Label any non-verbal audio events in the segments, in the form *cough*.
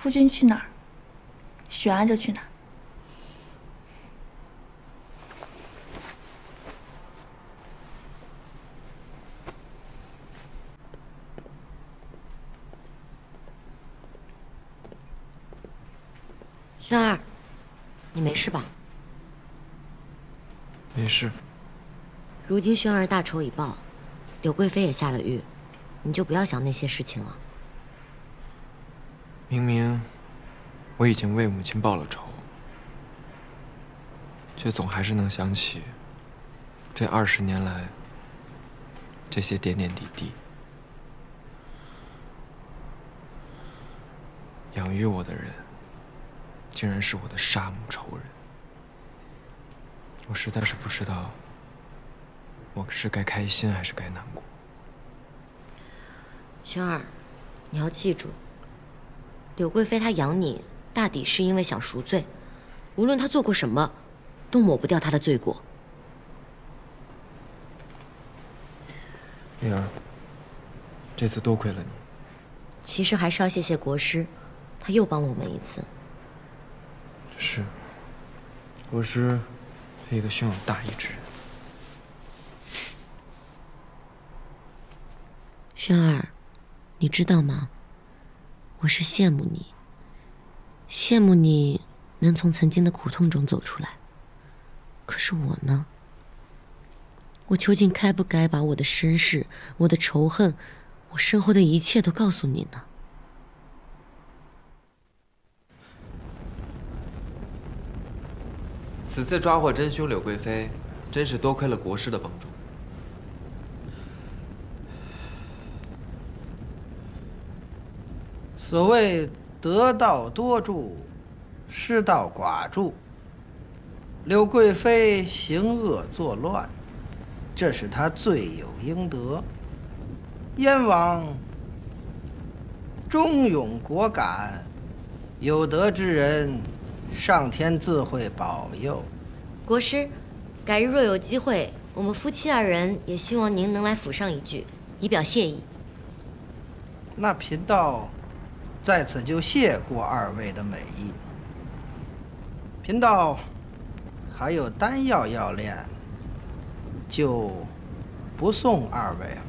夫君去哪儿，选儿就去哪儿。轩儿，你没事吧？没事。如今轩儿大仇已报，柳贵妃也下了狱，你就不要想那些事情了。明明我已经为母亲报了仇，却总还是能想起这二十年来这些点点滴滴。养育我的人，竟然是我的杀母仇人。我实在是不知道。我是该开心还是该难过？轩儿，你要记住，柳贵妃她养你，大抵是因为想赎罪。无论她做过什么，都抹不掉她的罪过。灵儿，这次多亏了你。其实还是要谢谢国师，他又帮我们一次。是，国师是一个胸有大义之人。轩儿，你知道吗？我是羡慕你，羡慕你能从曾经的苦痛中走出来。可是我呢？我究竟该不该把我的身世、我的仇恨、我身后的一切都告诉你呢？此次抓获真凶柳贵妃，真是多亏了国师的帮助。所谓得道多助，失道寡助。柳贵妃行恶作乱，这是她罪有应得。燕王忠勇果敢，有德之人，上天自会保佑。国师，改日若有机会，我们夫妻二人也希望您能来府上一聚，以表谢意。那贫道。在此就谢过二位的美意。贫道还有丹药要炼，就不送二位了。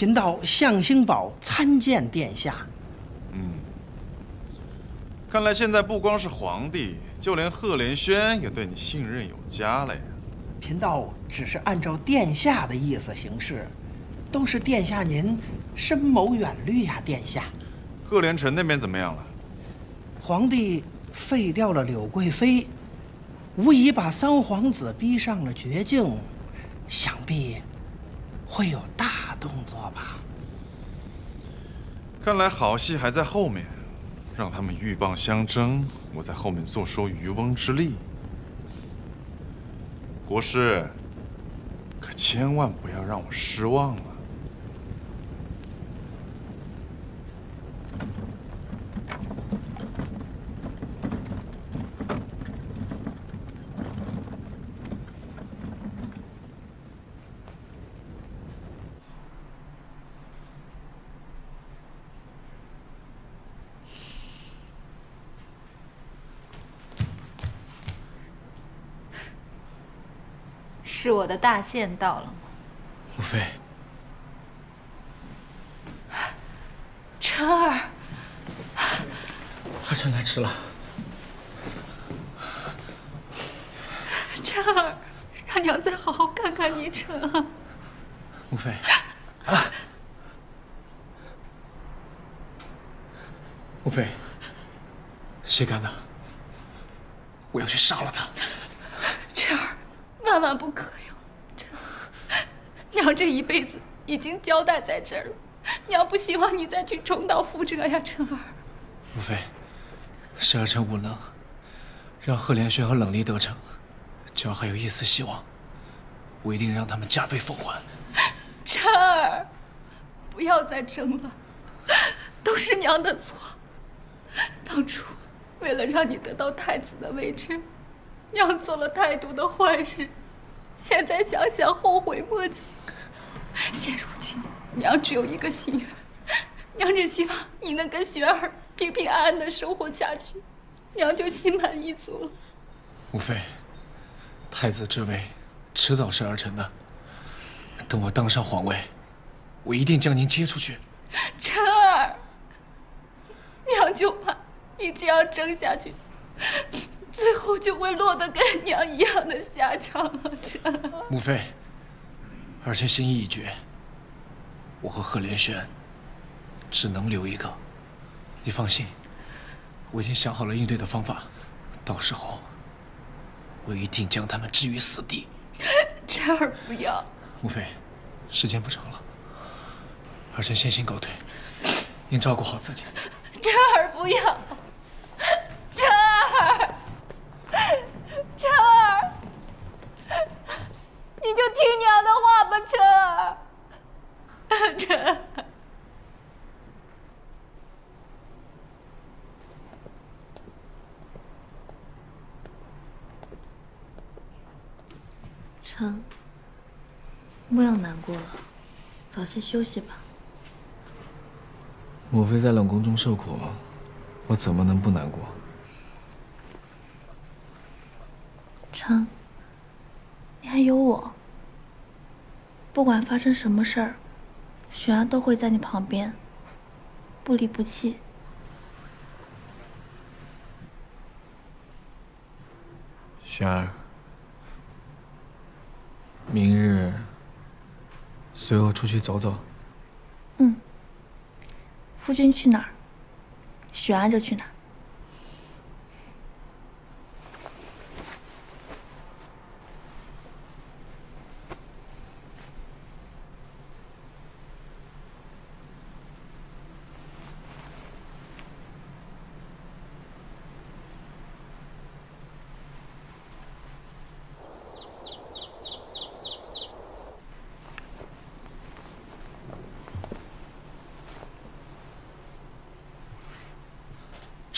贫道向兴宝参见殿下。嗯，看来现在不光是皇帝，就连赫连轩也对你信任有加了呀。贫道只是按照殿下的意思行事，都是殿下您深谋远虑呀，殿下。赫连城那边怎么样了？皇帝废掉了柳贵妃，无疑把三皇子逼上了绝境，想必会有大。动作吧。看来好戏还在后面，让他们鹬蚌相争，我在后面坐收渔翁之利。国师，可千万不要让我失望了。是我的大限到了吗？母妃，晨儿，阿晨来迟了。*sighs* 晨儿，让娘再好好看看你，晨儿。母妃，啊！母妃，*laughs* 谁干的？我要去杀了他。万万不可哟！这 *laughs* 娘这一辈子已经交代在这儿了，娘不希望你再去重蹈覆辙呀，晨儿。母妃，是儿臣无能，让赫连轩和冷离得逞，只要还有一丝希望，我一定让他们加倍奉还。晨儿，不要再争了，都是娘的错。当初为了让你得到太子的位置，娘做了太多的坏事，现在想想后悔莫及。现如今，娘只有一个心愿，娘只希望你能跟雪儿平平安安的生活下去，娘就心满意足了。无妃，太子之位迟早是儿臣的。等我当上皇位，我一定将您接出去。辰儿，娘就怕你这样争下去，最后就会落得跟娘一样的下场啊！晨儿，母妃，儿臣心意已决，我和贺连轩只能留一个。你放心，我已经想好了应对的方法，到时候我一定将他们置于死地。晨儿，不要。母妃，时间不长了，儿臣先行告退，您照顾好自己。晨儿，不要！晨儿，晨儿，你就听娘的话吧，晨儿。晨儿，成，不要难过了，早些休息吧。母妃在冷宫中受苦，我怎么能不难过？成，你还有我，不管发生什么事儿，雪儿都会在你旁边，不离不弃。雪儿，明日随我出去走走。嗯，夫君去哪儿，雪儿就去哪儿。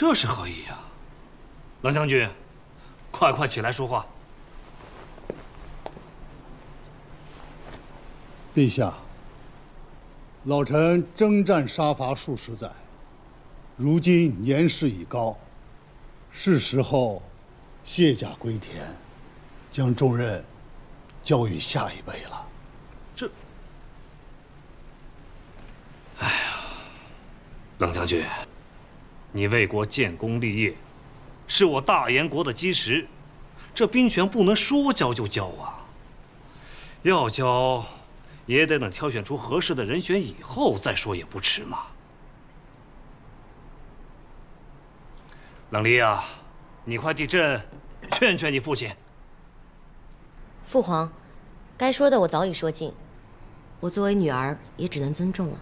这是何意呀？冷将军，快快起来说话。陛下，老臣征战杀伐数十载，如今年事已高，是时候卸甲归田，将重任交予下一辈了。这，哎呀，冷将军，你为国建功立业，是我大燕国的基石，这兵权不能说交就交啊。要交，也得等挑选出合适的人选以后再说也不迟嘛。冷离啊，你快替朕劝劝你父亲。父皇，该说的我早已说尽，我作为女儿也只能尊重了。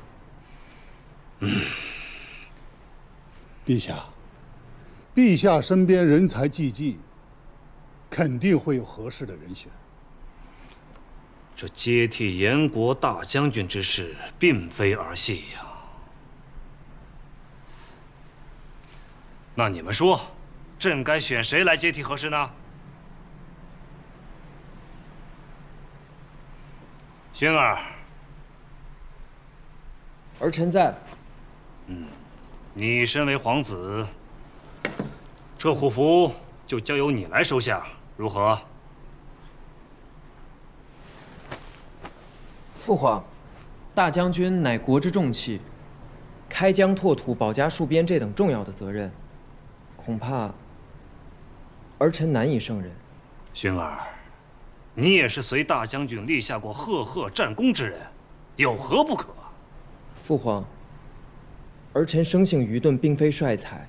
*laughs* 陛下，陛下身边人才济济，肯定会有合适的人选。这接替燕国大将军之事，并非儿戏呀。那你们说，朕该选谁来接替合适呢？轩儿，儿臣在。你身为皇子，这虎符就交由你来收下，如何？父皇，大将军乃国之重器，开疆拓土、保家戍边这等重要的责任，恐怕儿臣难以胜任。薰儿，你也是随大将军立下过赫赫战功之人，有何不可？父皇，儿臣生性愚钝，并非帅才，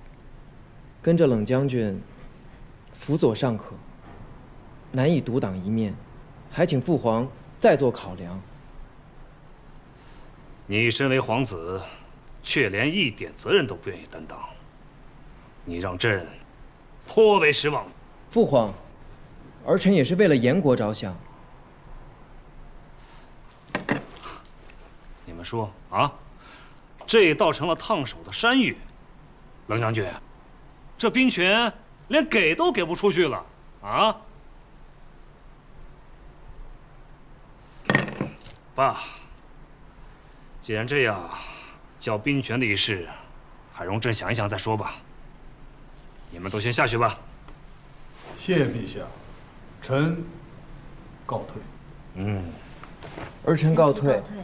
跟着冷将军辅佐尚可，难以独当一面，还请父皇再做考量。你身为皇子，却连一点责任都不愿意担当，你让朕颇为失望。父皇，儿臣也是为了燕国着想。你们说啊，这也倒成了烫手的山芋。冷将军，这兵权连给都给不出去了啊！爸，既然这样，叫兵权的一事，海荣朕想一想再说吧。你们都先下去吧。谢陛下，臣告退。嗯，儿臣告退。退。